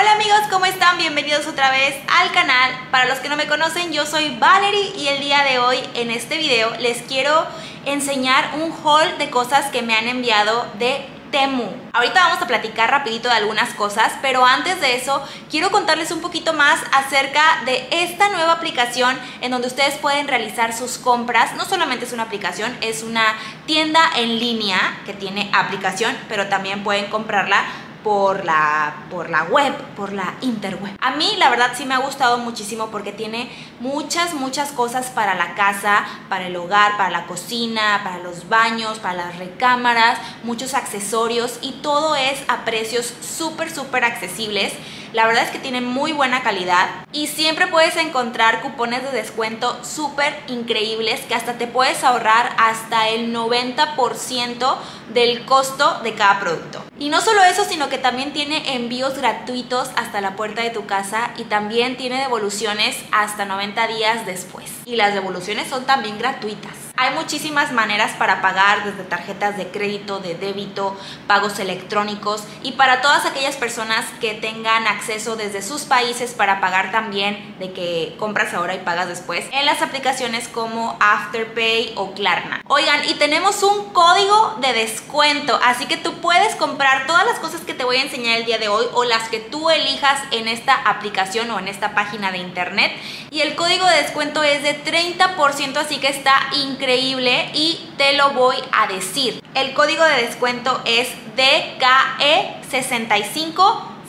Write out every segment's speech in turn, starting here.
Hola amigos, ¿cómo están? Bienvenidos otra vez al canal. Para los que no me conocen, yo soy Valerie y el día de hoy en este video les quiero enseñar un haul de cosas que me han enviado de Temu. Ahorita vamos a platicar rapidito de algunas cosas, pero antes de eso quiero contarles un poquito más acerca de esta nueva aplicación en donde ustedes pueden realizar sus compras. No solamente es una aplicación, es una tienda en línea que tiene aplicación, pero también pueden comprarla por la, por la web, por la interweb. A mí la verdad sí me ha gustado muchísimo porque tiene muchas, muchas cosas para la casa, para el hogar, para la cocina, para los baños, para las recámaras, muchos accesorios y todo es a precios súper, súper accesibles. La verdad es que tiene muy buena calidad y siempre puedes encontrar cupones de descuento súper increíbles que hasta te puedes ahorrar hasta el 90% del costo de cada producto. Y no solo eso, sino que también tiene envíos gratuitos hasta la puerta de tu casa y también tiene devoluciones hasta 90 días después. Y las devoluciones son también gratuitas. Hay muchísimas maneras para pagar, desde tarjetas de crédito, de débito, pagos electrónicos y para todas aquellas personas que tengan acceso desde sus países para pagar también de que compras ahora y pagas después en las aplicaciones como Afterpay o Klarna. Oigan, y tenemos un código de descuento, así que tú puedes comprar todas las cosas que te voy a enseñar el día de hoy o las que tú elijas en esta aplicación o en esta página de internet y el código de descuento es de 30%, así que está increíble increíble y te lo voy a decir. El código de descuento es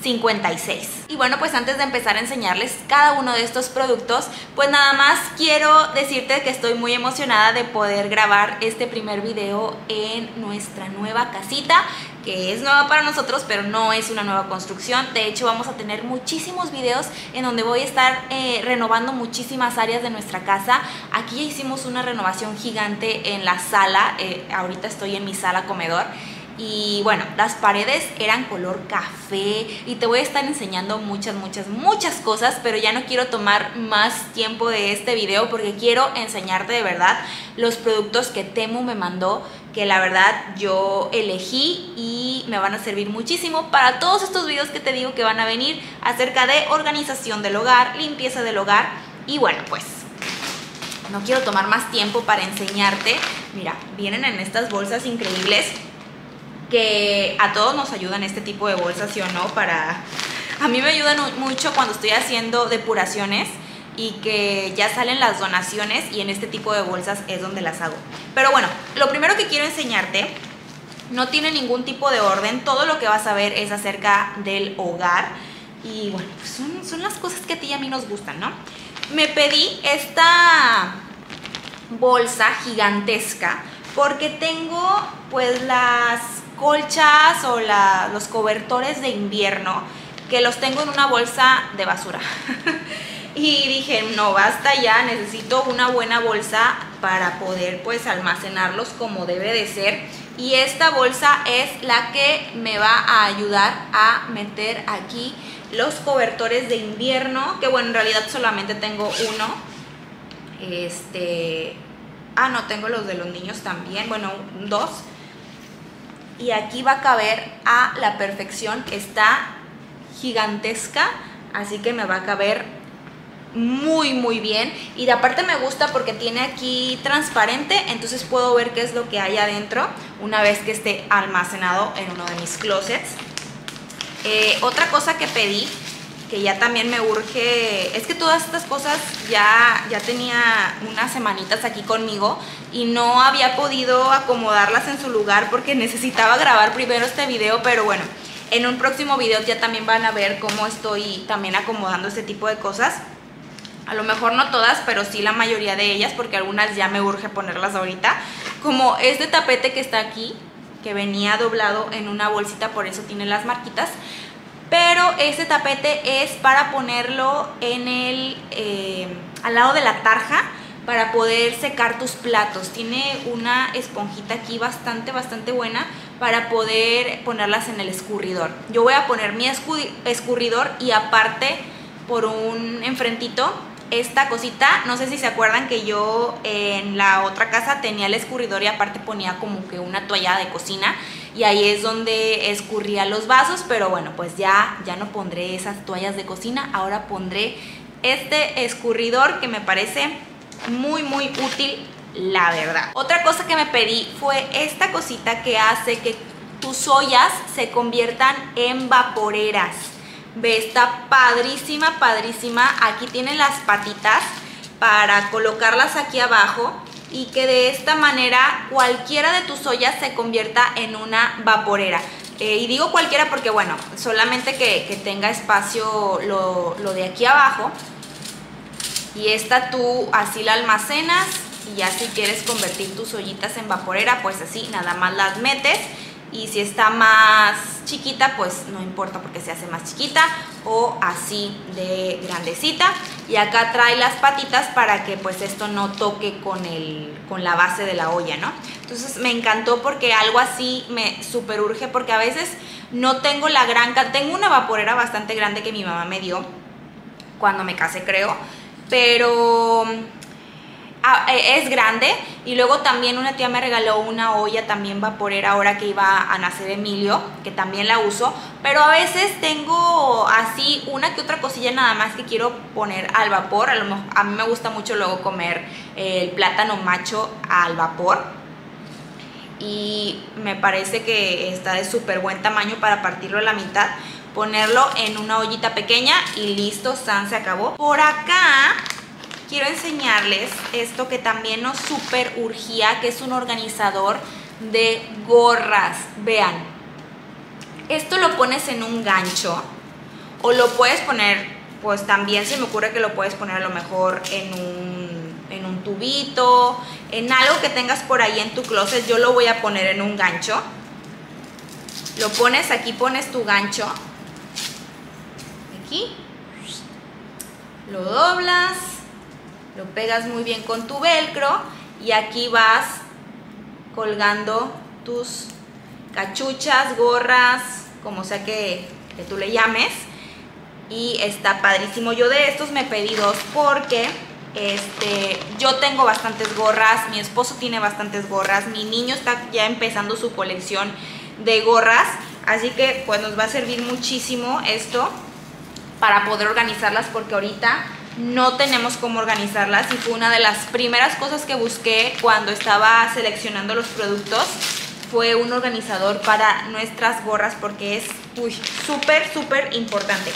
DKE6556. Y bueno, pues antes de empezar a enseñarles cada uno de estos productos, pues nada más quiero decirte que estoy muy emocionada de poder grabar este primer video en nuestra nueva casita que es nueva para nosotros, pero no es una nueva construcción. De hecho, vamos a tener muchísimos videos en donde voy a estar eh, renovando muchísimas áreas de nuestra casa. Aquí ya hicimos una renovación gigante en la sala. Eh, ahorita estoy en mi sala comedor y bueno, las paredes eran color café y te voy a estar enseñando muchas, muchas, muchas cosas, pero ya no quiero tomar más tiempo de este video porque quiero enseñarte de verdad los productos que Temu me mandó, que la verdad yo elegí y me van a servir muchísimo para todos estos videos que te digo que van a venir acerca de organización del hogar, limpieza del hogar y bueno, pues no quiero tomar más tiempo para enseñarte. Mira, vienen en estas bolsas increíbles que a todos nos ayudan este tipo de bolsas, ¿sí o no? Para... A mí me ayudan mucho cuando estoy haciendo depuraciones y que ya salen las donaciones y en este tipo de bolsas es donde las hago. Pero bueno, lo primero que quiero enseñarte no tiene ningún tipo de orden, todo lo que vas a ver es acerca del hogar y bueno, pues son, son las cosas que a ti y a mí nos gustan, ¿no? Me pedí esta bolsa gigantesca porque tengo pues las colchas o los cobertores de invierno que los tengo en una bolsa de basura. y dije, no, basta ya, necesito una buena bolsa para poder pues almacenarlos como debe de ser. Y esta bolsa es la que me va a ayudar a meter aquí los cobertores de invierno, que bueno, en realidad solamente tengo uno. Este, ah, no, tengo los de los niños también, bueno, dos y aquí va a caber a la perfección, está gigantesca, así que me va a caber muy muy bien. Y de aparte me gusta porque tiene aquí transparente entonces puedo ver qué es lo que hay adentro una vez que esté almacenado en uno de mis closets. Eh, otra cosa que pedí que ya también me urge, es que todas estas cosas ya, ya tenía unas semanitas aquí conmigo y no había podido acomodarlas en su lugar porque necesitaba grabar primero este video, pero bueno, en un próximo video ya también van a ver cómo estoy también acomodando este tipo de cosas. A lo mejor no todas, pero sí la mayoría de ellas porque algunas ya me urge ponerlas ahorita. Como este tapete que está aquí, que venía doblado en una bolsita, por eso tiene las marquitas pero este tapete es para ponerlo en el, eh, al lado de la tarja para poder secar tus platos. Tiene una esponjita aquí bastante, bastante buena para poder ponerlas en el escurridor. Yo voy a poner mi escurridor y aparte por un enfrentito esta cosita, no sé si se acuerdan que yo en la otra casa tenía el escurridor y aparte ponía como que una toalla de cocina y ahí es donde escurría los vasos, pero bueno, pues ya, ya no pondré esas toallas de cocina, ahora pondré este escurridor que me parece muy muy útil la verdad. Otra cosa que me pedí fue esta cosita que hace que tus ollas se conviertan en vaporeras. Ve, está padrísima, padrísima. Aquí tienen las patitas para colocarlas aquí abajo y que de esta manera cualquiera de tus ollas se convierta en una vaporera. Eh, y digo cualquiera porque, bueno, solamente que, tenga espacio lo, lo de aquí abajo. Y esta tú así la almacenas y ya si quieres convertir tus ollitas en vaporera, pues así, nada más las metes y si está más chiquita pues no importa porque se hace más chiquita o así de grandecita y acá trae las patitas para que pues esto no toque con, el, con la base de la olla, ¿no? Entonces me encantó porque algo así me super urge porque a veces no tengo la gran... Tengo una vaporera bastante grande que mi mamá me dio cuando me casé creo, pero es grande. Y luego también una tía me regaló una olla también vaporera ahora que iba a nacer Emilio, que también la uso, pero a veces tengo así una que otra cosilla nada más que quiero poner al vapor, a, mí me gusta mucho luego comer el plátano macho al vapor. Y me parece que está de súper buen tamaño para partirlo a la mitad ponerlo en una ollita pequeña y listo, San se acabó. Por acá quiero enseñarles esto que también nos super urgía, que es un organizador de gorras. Vean, esto lo pones en un gancho o lo puedes poner, pues también se me ocurre que lo puedes poner a lo mejor en un, en un tubito, en algo que tengas por ahí en tu closet. Yo lo voy a poner en un gancho. Lo pones aquí, pones tu gancho. Aquí. Lo doblas lo pegas muy bien con tu velcro y aquí vas colgando tus cachuchas, gorras, como sea que, tú le llames. Y está padrísimo. Yo de estos me pedí dos porque este, yo tengo bastantes gorras, mi esposo tiene bastantes gorras, mi niño está ya empezando su colección de gorras, así que pues nos va a servir muchísimo esto para poder organizarlas porque ahorita no tenemos cómo organizarlas y fue una de las primeras cosas que busqué cuando estaba seleccionando los productos fue un organizador para nuestras gorras porque es súper, súper importante.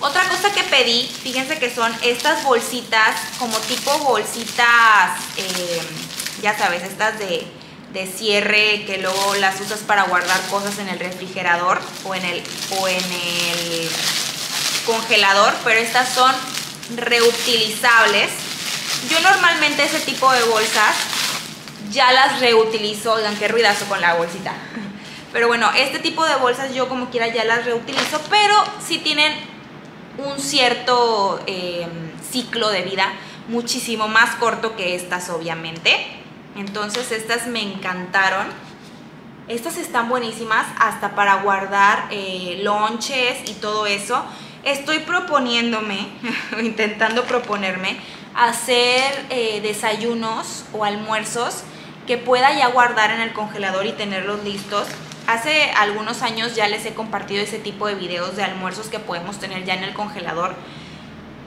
Otra cosa que pedí, fíjense que son estas bolsitas, como tipo bolsitas, eh, ya sabes, estas de, de, cierre que luego las usas para guardar cosas en el refrigerador o en el, o en el congelador, pero estas son reutilizables. Yo normalmente ese tipo de bolsas ya las reutilizo, oigan qué ruidazo con la bolsita. Pero bueno, este tipo de bolsas yo como quiera ya las reutilizo, pero si tienen un cierto em, ciclo de vida muchísimo más corto que estas obviamente. Entonces estas me encantaron. Estas están buenísimas hasta para guardar eh, lonches y todo eso estoy proponiéndome, intentando proponerme, hacer eh, desayunos o almuerzos que pueda ya guardar en el congelador y tenerlos listos. Hace algunos años ya les he compartido ese tipo de videos de almuerzos que podemos tener ya en el congelador.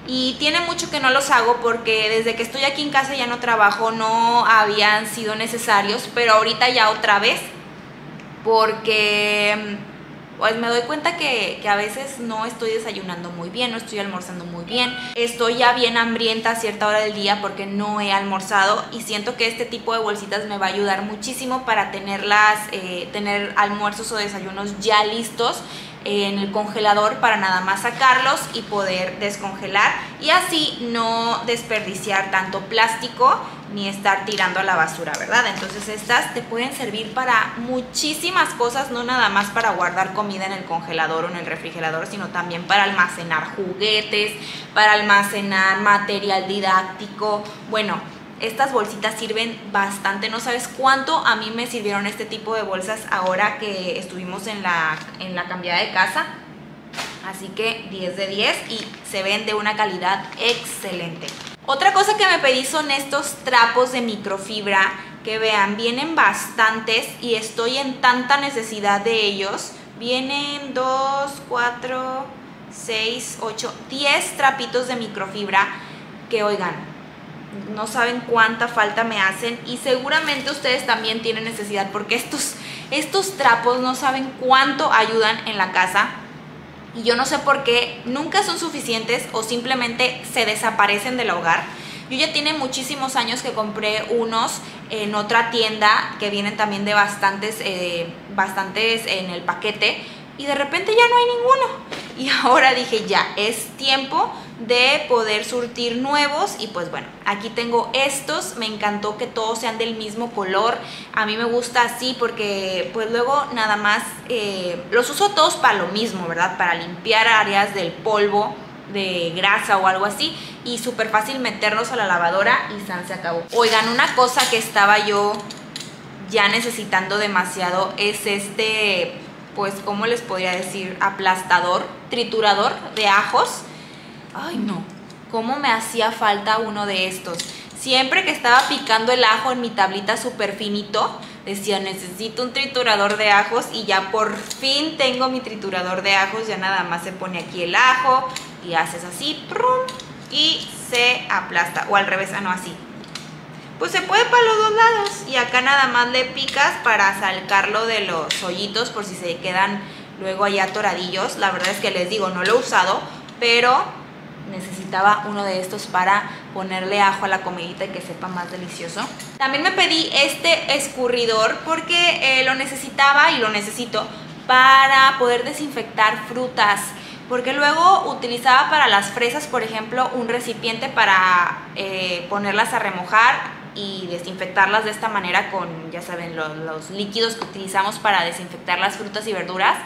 Y tiene mucho que no los hago porque desde que estoy aquí en casa ya no trabajo, no habían sido necesarios, pero ahorita ya otra vez porque pues me doy cuenta que, a veces no estoy desayunando muy bien, no estoy almorzando muy bien, estoy ya bien hambrienta a cierta hora del día porque no he almorzado y siento que este tipo de bolsitas me va a ayudar muchísimo para tenerlas, eh, tener almuerzos o desayunos ya listos en el congelador para nada más sacarlos y poder descongelar y así no desperdiciar tanto plástico ni estar tirando a la basura, ¿verdad? Entonces estas te pueden servir para muchísimas cosas, no nada más para guardar comida en el congelador o en el refrigerador, sino también para almacenar juguetes, para almacenar material didáctico. Bueno, estas bolsitas sirven bastante, no sabes cuánto a mí me sirvieron este tipo de bolsas ahora que estuvimos en la, en la cambiada de casa. Así que 10 de 10 y se ven de una calidad excelente. Otra cosa que me pedí son estos trapos de microfibra que vean, vienen bastantes y estoy en tanta necesidad de ellos. Vienen 2, 4, 6, 8, 10 trapitos de microfibra que oigan, no saben cuánta falta me hacen y seguramente ustedes también tienen necesidad porque estos, estos trapos no saben cuánto ayudan en la casa y yo no sé por qué nunca son suficientes o simplemente se desaparecen del hogar. Yo ya tiene muchísimos años que compré unos en otra tienda que vienen también de bastantes, eh, bastantes en el paquete y de repente ya no hay ninguno. Y ahora dije ya, es tiempo de poder surtir nuevos y pues bueno, aquí tengo estos, me encantó que todos sean del mismo color, a mí me gusta así porque pues luego nada más eh, los uso todos para lo mismo, ¿verdad? Para limpiar áreas del polvo de grasa o algo así y súper fácil meterlos a la lavadora y San se acabó. Oigan, una cosa que estaba yo ya necesitando demasiado es este, pues, ¿cómo les podría decir? Aplastador, triturador de ajos. Ay, no, ¿cómo me hacía falta uno de estos? Siempre que estaba picando el ajo en mi tablita súper finito, decía necesito un triturador de ajos y ya por fin tengo mi triturador de ajos, ya nada más se pone aquí el ajo, y haces así y se aplasta o al revés, ah no así. Pues se puede para los dos lados y acá nada más le picas para salcarlo de los hoyitos por si se quedan luego allá atoradillos. La verdad es que les digo no lo he usado pero necesitaba uno de estos para ponerle ajo a la comidita y que sepa más delicioso. También me pedí este escurridor porque eh, lo necesitaba y lo necesito para poder desinfectar frutas porque luego utilizaba para las fresas, por ejemplo, un recipiente para eh, ponerlas a remojar y desinfectarlas de esta manera con, ya saben, los, líquidos que utilizamos para desinfectar las frutas y verduras.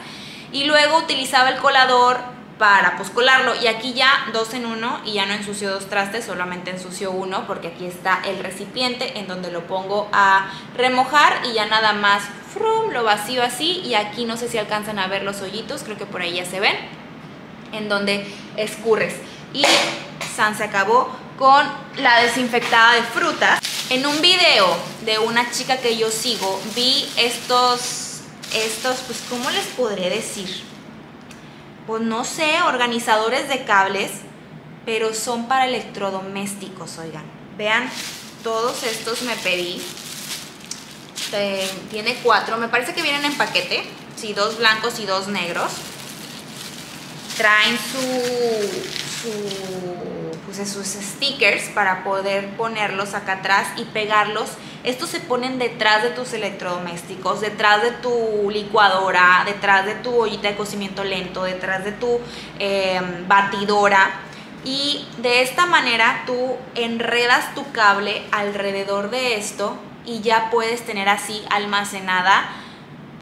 Y luego utilizaba el colador para pues colarlo y aquí ya dos en uno y ya no ensucio dos trastes, solamente ensucio uno porque aquí está el recipiente en donde lo pongo a remojar y ya nada más lo vacío así y aquí no sé si alcanzan a ver los hoyitos, creo que por ahí ya se ven en donde escurres. Y San se acabó con la desinfectada de frutas. En un video de una chica que yo sigo, vi estos, estos, pues, ¿cómo les podré decir? Pues no sé, organizadores de cables, pero son para electrodomésticos, oigan. Vean, todos estos me pedí. Eh, tiene cuatro, me parece que vienen en paquete. Sí, dos blancos y dos negros traen su, sus stickers para poder ponerlos acá atrás y pegarlos. Estos se ponen detrás de tus electrodomésticos, detrás de tu licuadora, detrás de tu ollita de cocimiento lento, detrás de tu em, batidora. Y de esta manera tú enredas tu cable alrededor de esto y ya puedes tener así almacenada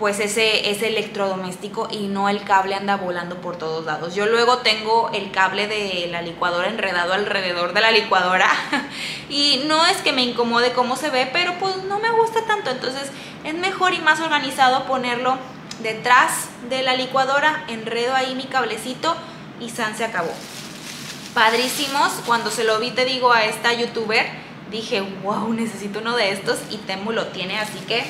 pues ese, ese electrodoméstico y no el cable anda volando por todos lados. Yo luego tengo el cable de la licuadora enredado alrededor de la licuadora y no es que me incomode cómo se ve, pero pues no me gusta tanto, entonces es mejor y más organizado ponerlo detrás de la licuadora, enredo ahí mi cablecito y San se acabó. Padrísimos, cuando se lo vi te digo a esta youtuber, dije, wow, necesito uno de estos y Temu lo tiene, así que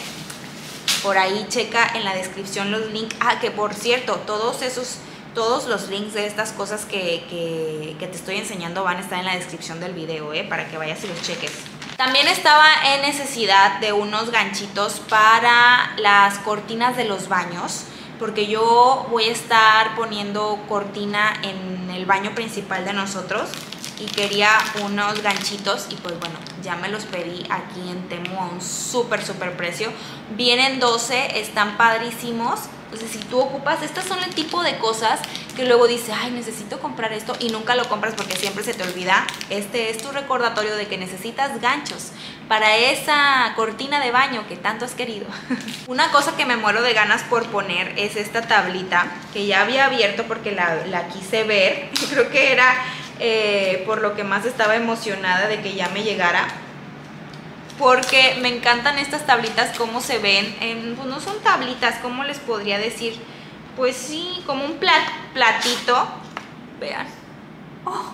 por ahí checa en la descripción los links. Ah, que por cierto, todos esos, todos los links de estas cosas que, te estoy enseñando van a estar en la descripción del video, ¿eh? Para que vayas y los cheques. También estaba en necesidad de unos ganchitos para las cortinas de los baños porque yo voy a estar poniendo cortina en el baño principal de nosotros y quería unos ganchitos y pues bueno, ya me los pedí aquí en Temu a un súper súper precio. Vienen 12, están padrísimos. Entonces si tú ocupas, estas son el tipo de cosas que luego dices, ay necesito comprar esto y nunca lo compras porque siempre se te olvida. Este es tu recordatorio de que necesitas ganchos para esa cortina de baño que tanto has querido. Una cosa que me muero de ganas por poner es esta tablita que ya había abierto porque la, la quise ver. Creo que era eh, por lo que más estaba emocionada de que ya me llegara. Porque me encantan estas tablitas, cómo se ven. pues no son tablitas, ¿cómo les podría decir? Pues sí, como un platito. Vean. Oh.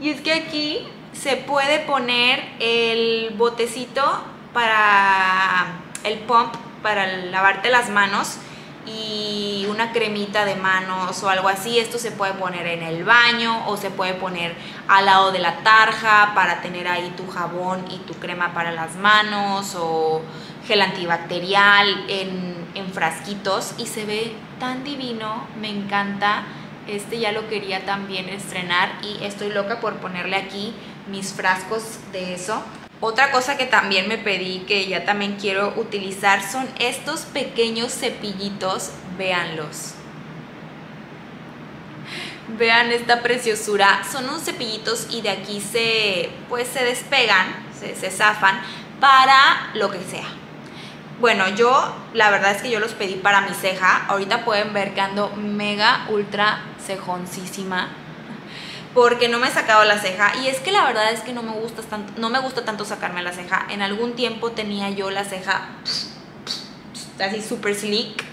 Y es que aquí se puede poner el botecito para el pump para lavarte las manos y una cremita de manos o algo así. Esto se puede poner en el baño o se puede poner al lado de la tarja para tener ahí tu jabón y tu crema para las manos o gel antibacterial en, en frasquitos y se ve tan divino, me encanta. Este ya lo quería también estrenar y estoy loca por ponerle aquí mis frascos de eso. Otra cosa que también me pedí, que ya también quiero utilizar, son estos pequeños cepillitos. Véanlos. Vean esta preciosura. Son unos cepillitos y de aquí se, pues, se despegan, se, se zafan para lo que sea. Bueno, yo la verdad es que yo los pedí para mi ceja. Ahorita pueden ver que ando mega ultra cejoncísima porque no me he sacado la ceja y es que la verdad es que no me gusta tanto, no me gusta tanto sacarme la ceja. En algún tiempo tenía yo la ceja así súper slick,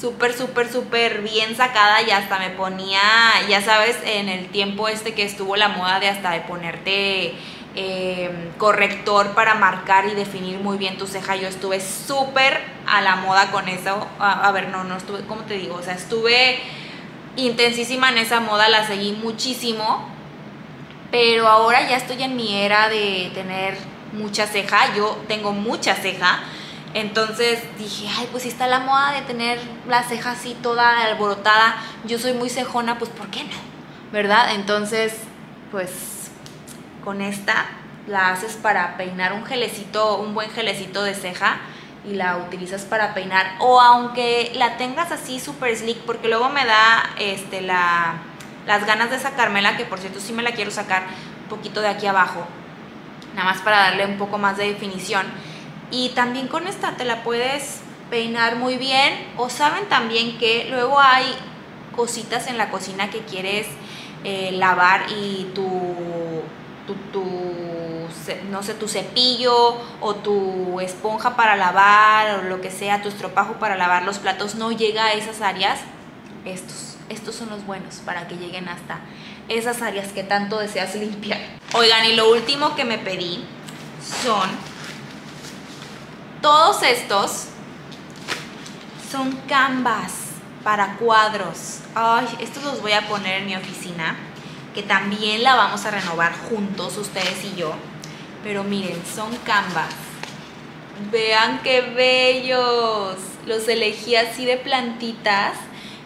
súper, súper, súper bien sacada y hasta me ponía, ya sabes, en el tiempo este que estuvo la moda de hasta de ponerte em, corrector para marcar y definir muy bien tu ceja. Yo estuve súper a la moda con eso. A, a ver, no, no estuve, ¿cómo te digo? O sea, estuve intensísima en esa moda, la seguí muchísimo, pero ahora ya estoy en mi era de tener mucha ceja, yo tengo mucha ceja, entonces dije, ay, pues si está la moda de tener la ceja así toda alborotada, yo soy muy cejona, pues ¿por qué no? ¿Verdad? Entonces, pues con esta la haces para peinar un gelecito, un buen gelecito de ceja y la utilizas para peinar o aunque la tengas así super slick porque luego me da este la, las ganas de sacármela que por cierto sí me la quiero sacar un poquito de aquí abajo nada más para darle un poco más de definición. Y también con esta te la puedes peinar muy bien o saben también que luego hay cositas en la cocina que quieres eh, lavar y tu, tu, tu no sé, tu cepillo o tu esponja para lavar o lo que sea, tu estropajo para lavar los platos no llega a esas áreas, estos, estos son los buenos para que lleguen hasta esas áreas que tanto deseas limpiar. Oigan, y lo último que me pedí son todos estos son canvas para cuadros. Ay, estos los voy a poner en mi oficina, que también la vamos a renovar juntos, ustedes y yo. Pero miren, son canvas. Vean qué bellos. Los elegí así de plantitas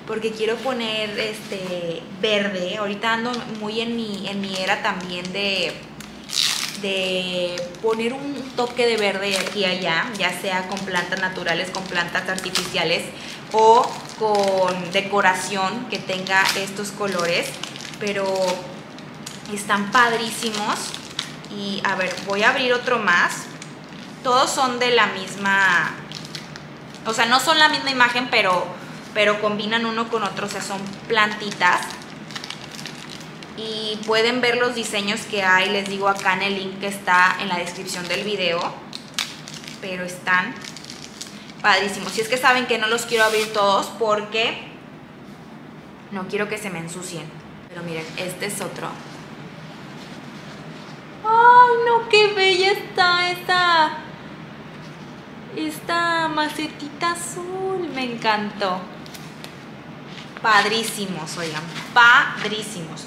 porque quiero poner este verde. Ahorita ando muy en mi, en mi era también de, de poner un toque de verde aquí y allá, ya sea con plantas naturales, con plantas artificiales o con decoración que tenga estos colores. Pero están padrísimos y a ver, voy a abrir otro más. Todos son de la misma, o sea, no son la misma imagen, pero, pero combinan uno con otro, o sea, son plantitas. Y pueden ver los diseños que hay, les digo acá en el link que está en la descripción del video. Pero están padrísimos. Si es que saben que no los quiero abrir todos porque no quiero que se me ensucien. Pero miren, este es otro. ¡Ay, no! ¡Qué bella está esta! Esta macetita azul. Me encantó. Padrísimos, oigan. Padrísimos.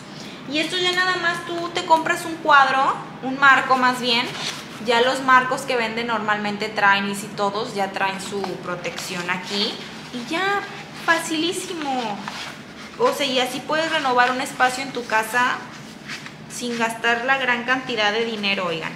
Y esto ya nada más tú te compras un cuadro, un marco más bien. Ya los marcos que venden normalmente traen, y si todos ya traen su protección aquí. Y ya, facilísimo. O sea, y así puedes renovar un espacio en tu casa sin gastar la gran cantidad de dinero, oigan.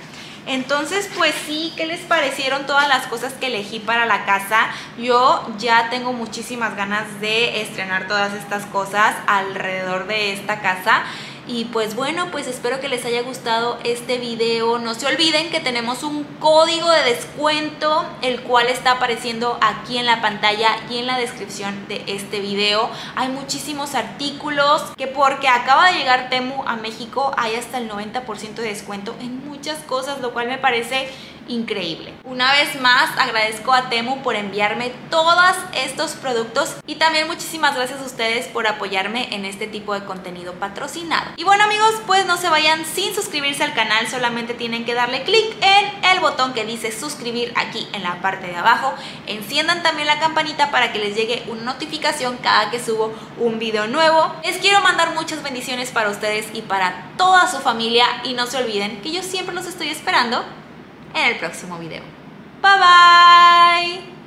Entonces, pues sí, ¿qué les parecieron todas las cosas que elegí para la casa? Yo ya tengo muchísimas ganas de estrenar todas estas cosas alrededor de esta casa. Y pues bueno, pues espero que les haya gustado este video. No se olviden que tenemos un código de descuento, el cual está apareciendo aquí en la pantalla y en la descripción de este video. Hay muchísimos artículos que porque acaba de llegar Temu a México hay hasta el 90% de descuento en muchas cosas, lo cual me parece increíble. Una vez más agradezco a Temu por enviarme todos estos productos y también muchísimas gracias a ustedes por apoyarme en este tipo de contenido patrocinado. Y bueno amigos, pues no se vayan sin suscribirse al canal, solamente tienen que darle clic en el botón que dice suscribir aquí en la parte de abajo. Enciendan también la campanita para que les llegue una notificación cada que subo un video nuevo. Les quiero mandar muchas bendiciones para ustedes y para toda su familia y no se olviden que yo siempre los estoy esperando en el próximo video. Bye bye.